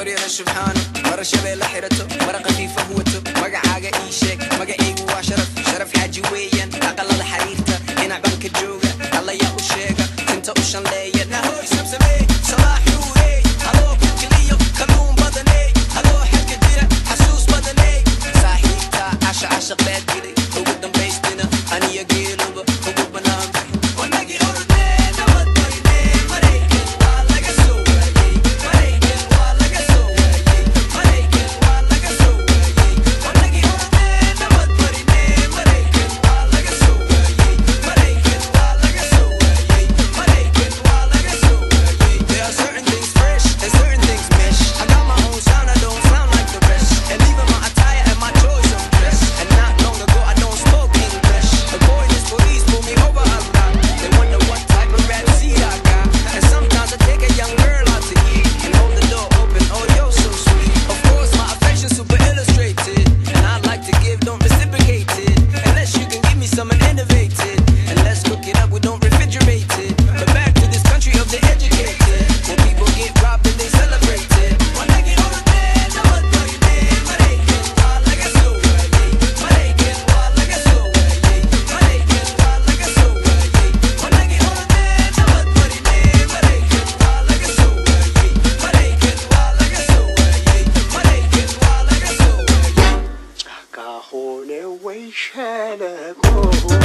بريرا شبحانه مرة شبه لحرته مرة قديفة هوته مقعاقة إيشيك مقعيق oh, oh.